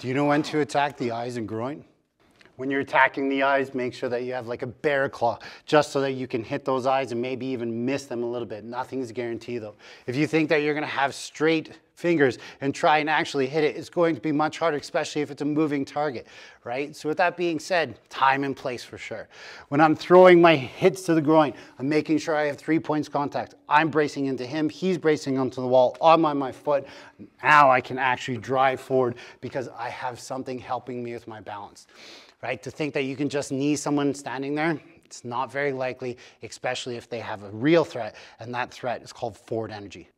Do you know when to attack the eyes and groin? When you're attacking the eyes, make sure that you have like a bear claw, just so that you can hit those eyes and maybe even miss them a little bit. Nothing's guaranteed though. If you think that you're gonna have straight fingers and try and actually hit it, it's going to be much harder, especially if it's a moving target, right? So with that being said, time and place for sure. When I'm throwing my hits to the groin, I'm making sure I have three points contact. I'm bracing into him, he's bracing onto the wall, I'm on my foot. Now I can actually drive forward because I have something helping me with my balance right? To think that you can just knee someone standing there, it's not very likely, especially if they have a real threat, and that threat is called forward energy.